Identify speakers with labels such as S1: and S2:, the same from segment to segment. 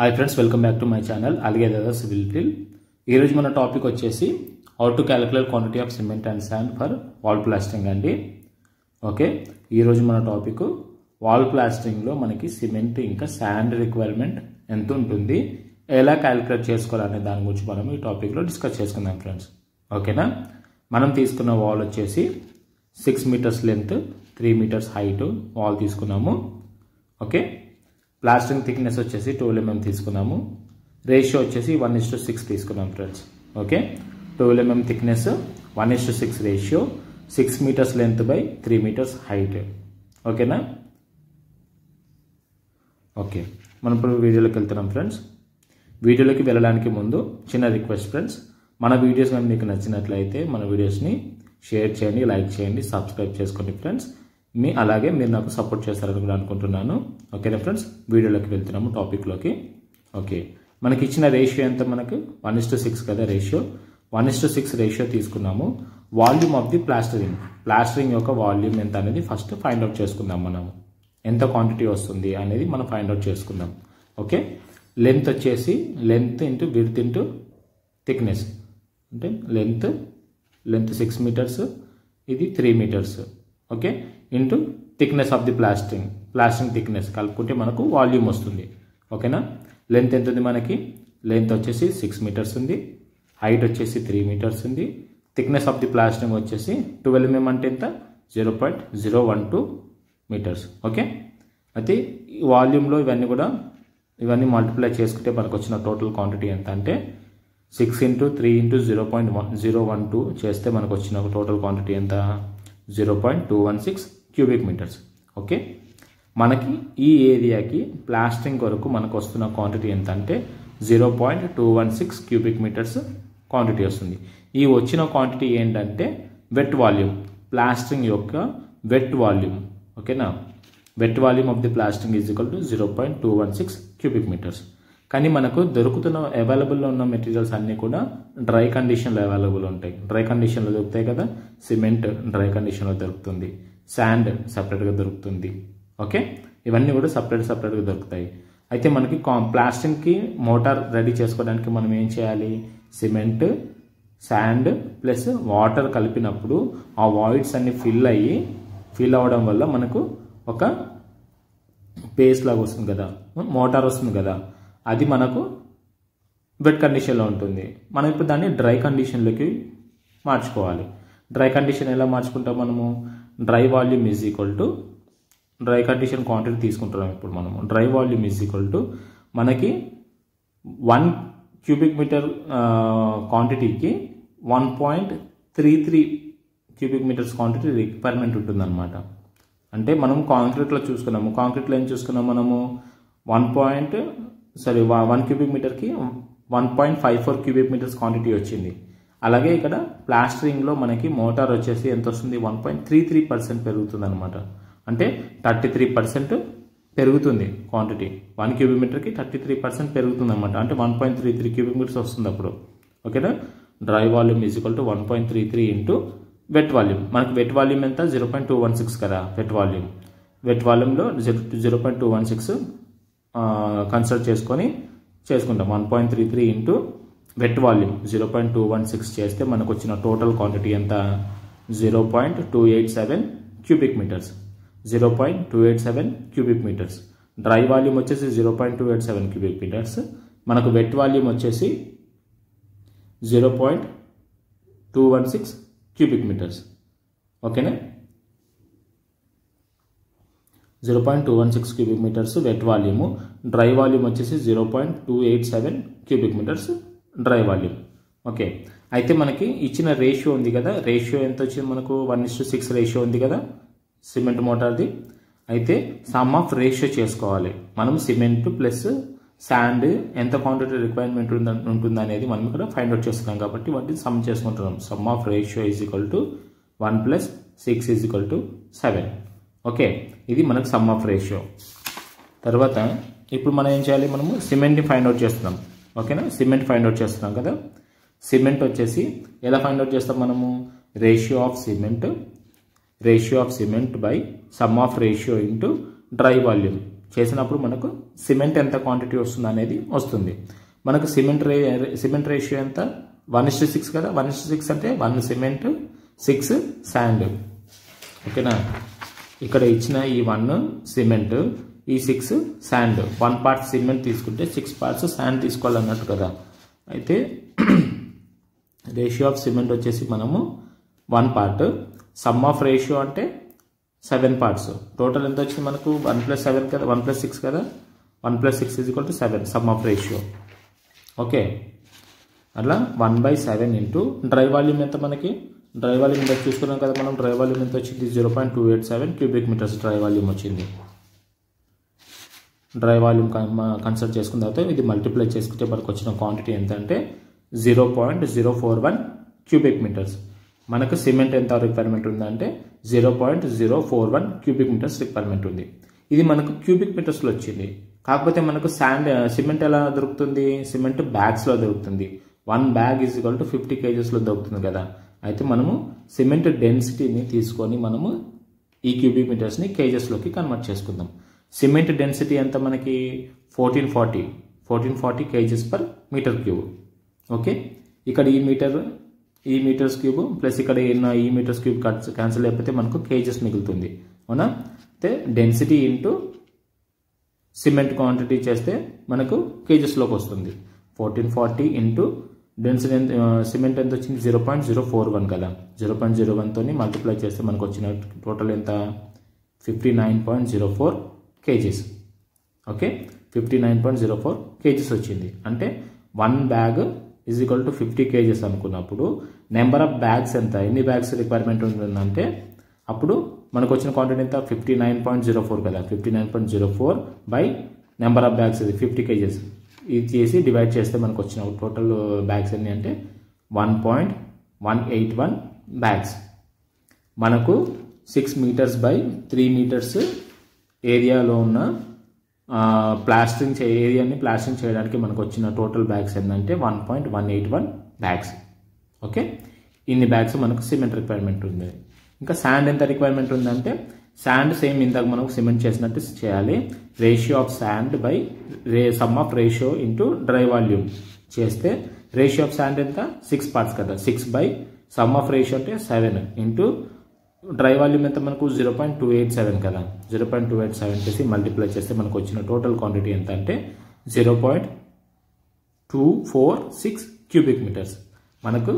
S1: Hi friends welcome back to my channel అలాగే Dada civil ఫిల్ ఈరోజు మన టాపిక్ వచ్చేసి how to calculate quantity of cement and sand for wall plastering అండి. Okay ఈరోజు మన టాపిక్ వాల్ ప్లాస్టింగ్లో మనకి సిమెంట్ ఇంకా శాండ్ రిక్వైర్మెంట్ ఎంత ఉంటుంది ఎలా క్యాలిక్యులేట్ చేసుకోవాలనే దాని గురించి మనం ఈ టాపిక్లో డిస్కస్ చేసుకుందాం ఫ్రెండ్స్ ఓకేనా మనం తీసుకున్న వాల్ వచ్చేసి six metres length three metres height wall తీసుకున్నాము. ఓకే ప్లాస్టింగ్ థిక్నెస్ వచ్చేసి ట్వెల్వ్ ఎంఎం తీసుకున్నాము. రేషియో వచ్చేసి వన్ ఇస్ టు సిక్స్ తీసుకున్నాం friends okay twelve mm thickness one is to six ratio six metres length by three metres height ఓకేనా okay మనం ఇప్పుడు వీడియోలోకి వెళ్తున్నాం ఫ్రెండ్స్ వీడియోలోకి వెళ్ళడానికి ముందు చిన్న రిక్వెస్ట్ ఫ్రెండ్స్ మన వీడియోస్ కానీ మీకు నచ్చినట్లయితే మన వీడియోస్ని షేర్ చేయండి లైక్ చేయండి సబ్స్క్రైబ్ చేసుకోండి ఫ్రెండ్స్ మీ అలాగే మీరు నాకు సపోర్ట్ చేస్తారని కూడా అనుకుంటున్నాను. ఓకేనా ఫ్రెండ్స్? వీడియోలోకి వెళ్తున్నాము టాపిక్లోకి ఓకే. మనకి ఇచ్చిన రేషియో ఎంత మనకు? వన్ ఇస్ టు సిక్స్ కదా ratio one is to six ratio తీసుకున్నాము. Volume of the plastering plastering యొక్క వాల్యూమ్ ఎంత అనేది ఫస్ట్ ఫైండ్ అవుట్ చేసుకుందాం మనం ఎంత క్వాంటిటీ వస్తుంది అనేది మనం ఫైండ్ అవుట్ చేసుకుందాం. ఓకే? లెంత్ వచ్చేసి length into width into thickness అంటే లెంత్ లెంత్ సిక్స్ మీటర్స్ ఇది three metres okay? Into thickness of the plastering plastering thickness కలుపుకుంటే మనకు వాల్యూమ్ వస్తుంది. ఓకేనా లెంత్ ఎంత ఉంది మనకి? లెంత్ వచ్చేసి సిక్స్ మీటర్స్ ఉంది. హైట్ వచ్చేసి త్రీ మీటర్స్ ఉంది. థిక్నెస్ ఆఫ్ ది ప్లాస్టింగ్ వచ్చేసి ట్వెల్వ్ ఎంఎం అంటే ఎంత? Zero point zero one two metres okay అయితే ఈ వాల్యూమ్లో ఇవన్నీ కూడా ఇవన్నీ మల్టిప్లై చేసుకుంటే మనకు వచ్చిన టోటల్ క్వాంటిటీ ఎంత అంటే six into three into zero point one zero one two చేస్తే మనకు వచ్చిన టోటల్ క్వాంటిటీ ఎంత? Zero point two one six cubic metres okay? మనకి ఈ ఏరియాకి ప్లాస్టింగ్ వరకు మనకు వస్తున్న క్వాంటిటీ ఎంత అంటే zero point two one six cubic metres quantity వస్తుంది. ఈ వచ్చిన క్వాంటిటీ ఏంటంటే వెట్ వాల్యూమ్ ప్లాస్టింగ్ యొక్క వెట్ వాల్యూమ్ ఓకేనా? Wet volume of the plastering is equal to zero point two one six cubic metres కానీ మనకు దొరుకుతున్న అవైలబుల్లో ఉన్న మెటీరియల్స్ అన్నీ కూడా డ్రై కండిషన్లో అవైలబుల్ ఉంటాయి. డ్రై కండిషన్లో దొరుకుతాయి కదా? సిమెంట్ డ్రై కండిషన్లో దొరుకుతుంది. శాండ్ సపరేట్గా దొరుకుతుంది. ఓకే? ఇవన్నీ కూడా సపరేట్ సపరేట్గా దొరుకుతాయి. అయితే మనకి కా ప్లాస్టింగ్కి మోటార్ రెడీ చేసుకోవడానికి మనం ఏం చేయాలి? సిమెంట్ శాండ్ ప్లస్ వాటర్ కలిపినప్పుడు ఆ వాయిడ్స్ అన్ని ఫిల్ అయ్యి ఫిల్ అవ్వడం వల్ల మనకు ఒక పేస్ట్ లాగా వస్తుంది కదా? మోటార్ వస్తుంది కదా? అది మనకు వెట్ కండిషన్లో ఉంటుంది. మనం ఇప్పుడు దాన్ని డ్రై కండిషన్లోకి మార్చుకోవాలి. డ్రై కండిషన్ ఎలా మార్చుకుంటాం మనము? Dry volume is equal to dry condition quantity తీసుకుంటున్నాం ఇప్పుడు మనము. Dry volume is equal to మనకి వన్ క్యూబిక్ మీటర్ క్వాంటిటీకి one point three three cubic metres quantity requirement ఉంటుందన్నమాట. అంటే మనం కాంక్రీట్లో చూసుకున్నాము. కాంక్రీట్లో ఏం చూసుకున్నాం మనము? One point sorry one cubic మీటర్కి one point five four cubic metres quantity వచ్చింది. అలాగే ఇక్కడ ప్లాస్టరింగ్లో మనకి మోటార్ వచ్చేసి ఎంత వస్తుంది? One point three three percent పెరుగుతుంది అనమాట అంటే థర్టీ త్రీ పర్సెంట్ పెరుగుతుంది క్వాంటిటీ వన్ క్యూబిక్ మీటర్కి థర్టీ త్రీ పర్సెంట్ పెరుగుతుంది అనమాట అంటే one point three three cubic metres వస్తుంది అప్పుడు ఓకేనా dry volume is equal to one point three three into wet volume మనకి వెట్ వాల్యూమ్ ఎంత? Zero point two one six కదా వెట్ వాల్యూమ్ వెట్ వాల్యూమ్లో zero zero point two one six consider చేసుకొని చేసుకుంటాం. One point three three into wet volume zero point two one six చేస్తే మనకు వచ్చిన total quantity ఎంత? Zero point two eight seven cubic metres zero point two eight seven cubic metres dry volume వచ్చేసి zero point two eight seven cubic metres మనకు wet volume వచ్చేసి zero point two one six cubic metres ఓకేనా? Zero point two one six cubic metres wet volume dry volume వచ్చేసి zero point two eight seven cubic metres dry volume okay అయితే మనకి ఇచ్చిన ratio ఉంది కదా. Ratio ఎంత వచ్చింది మనకు? One is to six ratio ఉంది కదా. సిమెంట్ మోటార్ది అయితే సమ్ ఆఫ్ రేషియో చేసుకోవాలి. మనం సిమెంట్ ప్లస్ శాండ్ ఎంత క్వాంటిటీ రిక్వైర్మెంట్ ఉంటుంది అనేది మనం ఇక్కడ ఫైండ్ అవుట్ చేస్తున్నాం కాబట్టి వాటిని సమ్ చేసుకుంటున్నాం. Sum of ratio is equal to one plus six is equal to seven okay ఇది మనకు సమ్ ఆఫ్ రేషియో తర్వాత ఇప్పుడు మనం ఏం చేయాలి? మనము సిమెంట్ని ఫైండ్ అవుట్ చేస్తున్నాం. ఓకేనా? సిమెంట్ ఫైండ్ అవుట్ చేస్తున్నాం కదా? సిమెంట్ వచ్చేసి ఎలా ఫైండ్ అవుట్ చేస్తాం మనము? Ratio of cement ratio of cement by sum of ratio into dry volume చేసినప్పుడు మనకు సిమెంట్ ఎంత క్వాంటిటీ వస్తుంది అనేది వస్తుంది. మనకు సిమెంట్ రే సిమెంట్ రేషియో ఎంత? వన్ ఇస్ సిక్స్ కదా? వన్ ఇస్ సిక్స్ అంటే వన్ సిమెంట్ సిక్స్ శాండ్ ఓకేనా? ఇక్కడ ఇచ్చిన ఈ వన్ సిమెంట్ ఈ six sand one part cement తీసుకుంటే సిక్స్ పార్ట్స్ శాండ్ తీసుకోవాలన్నట్టు కదా. అయితే రేషియో ఆఫ్ సిమెంట్ వచ్చేసి మనము one part sum of ratio అంటే సెవెన్ పార్ట్స్ టోటల్ ఎంత వచ్చింది మనకు? వన్ ప్లస్ సెవెన్ కదా? వన్ ప్లస్ సిక్స్ కదా? One plus six is equal to seven sum of ratio okay అట్లా one by seven into dry volume ఎంత మనకి? Dry volume ఇంత చూసుకున్నాం కదా మనం డ్రై వాల్యూమ్ ఎంత వచ్చింది zero point two eight seven cubic metres dry volume వచ్చింది. డ్రై వాల్యూమ్ కన్సిడర్ చేసుకున్న తర్వాత ఇది మల్టిప్లై చేసుకుంటే మనకు వచ్చిన క్వాంటిటీ ఎంత అంటే zero point zero four one cubic metres. మనకు సిమెంట్ ఎంత రిక్వైర్మెంట్ ఉందంటే zero point zero four one cubic metres requirement ఉంది. ఇది మనకు క్యూబిక్ మీటర్స్లో వచ్చింది. కాకపోతే మనకు శాండ్ సిమెంట్ ఎలా దొరుకుతుంది? సిమెంట్ బ్యాగ్స్లో దొరుకుతుంది. One bag is equal to fifty కేజెస్లో దొరుకుతుంది కదా. అయితే మనము సిమెంట్ డెన్సిటీని తీసుకొని మనము ఈ క్యూబిక్ మీటర్స్ని కేజెస్లోకి కన్వర్ట్ చేసుకుందాం. సిమెంట్ డెన్సిటీ ఎంత మనకి? Fourteen forty fourteen forty kgs per metre cube. Okay? ఇక్కడ ఈ మీటర్ ఈ మీటర్స్ క్యూబ్ ప్లస్ ఇక్కడ ఉన్న ఈ మీటర్స్ క్యూబ్ కట్స్ క్యాన్సిల్ అయిపోతే మనకు కేజెస్ మిగులుతుంది. అవునా? అయితే డెన్సిటీ ఇంటూ సిమెంట్ క్వాంటిటీ చేస్తే మనకు కేజెస్లోకి వస్తుంది. ఫోర్టీన్ ఫార్టీ ఇంటూ డెన్సిటీ ఎంత సిమెంట్ ఎంత వచ్చింది? Zero point zero four one కదా. జీరో పాయింట్ జీరో వన్తో మల్టిప్లై చేస్తే మనకు వచ్చిన టోటల్ ఎంత? Fifty nine point zero four kgs okay fifty nine point zero four kgs వచ్చింది. అంటే one bag is equal to fifty kgs అనుకున్నప్పుడు నెంబర్ ఆఫ్ బ్యాగ్స్ ఎంత? ఎన్ని బ్యాగ్స్ రిక్వైర్మెంట్ ఉంటుందంటే అప్పుడు మనకు వచ్చిన క్వాంటిటీ ఎంత? Fifty nine point zero four కదా. Fifty nine point zero four by number of bags ఇది ఫిఫ్టీ కేజెస్ ఇది చేసి డివైడ్ చేస్తే మనకు వచ్చిన టోటల్ బ్యాగ్స్ ఎన్ని అంటే one point one eight one bags మనకు six metres by three metres ఏరియాలో ఉన్న ప్లాస్టింగ్ చే ఏరియాని ప్లాస్టింగ్ చేయడానికి మనకు వచ్చిన టోటల్ బ్యాగ్స్ ఏంటంటే one point one eight one bags okay ఇన్ని బ్యాగ్స్ మనకు సిమెంట్ రిక్వైర్మెంట్ ఉంది. ఇంకా శాండ్ ఎంత రిక్వైర్మెంట్ ఉందంటే శాండ్ సేమ్ ఇందాక మనం సిమెంట్ చేసినట్టు చేయాలి. Ratio of sand by ray sum of ratio into dry volume చేస్తే రేషియో ఆఫ్ శాండ్ ఎంత? సిక్స్ పార్ట్స్ కదా. Six by sum of ratio అంటే సెవెన్ ఇంటూ డ్రై వాల్యూమ్ ఎంత మనకు? Zero point two eight seven కదా. Zero point two eight seven చేసి multiply చేస్తే మనకు వచ్చిన టోటల్ క్వాంటిటీ ఎంత అంటే? Zero point two four six cubic metres మనకు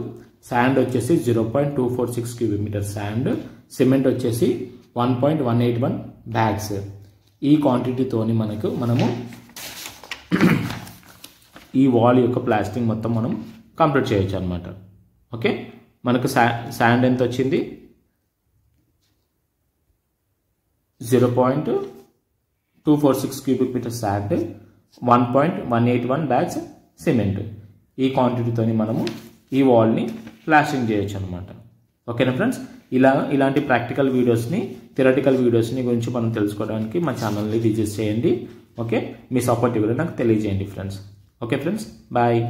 S1: శాండ్ వచ్చేసి zero point two four six cubic metres sand cement వచ్చేసి one point one eight one bags ఈ క్వాంటిటీతోని మనకు మనము ఈ వాల్ యొక్క ప్లాస్టింగ్ మొత్తం మనం కంప్లీట్ చేయొచ్చు అనమాట ఓకే? మనకు శాండ్ ఎంత వచ్చింది? Zero point two four six cubic metre sand one point one eight one bags cement ఈ క్వాంటిటీతోని మనము ఈ వాల్ని ప్లాస్టింగ్ చేయొచ్చు అనమాట ఓకేనా ఫ్రెండ్స్? ఇలా ఇలాంటి ప్రాక్టికల్ వీడియోస్ని థిరటికల్ వీడియోస్ని గురించి మనం తెలుసుకోవడానికి మా ఛానల్ని విజిట్ చేయండి. ఓకే? మీ సపోర్ట్ కూడా నాకు తెలియజేయండి ఫ్రెండ్స్. Okay friends? బాయ్.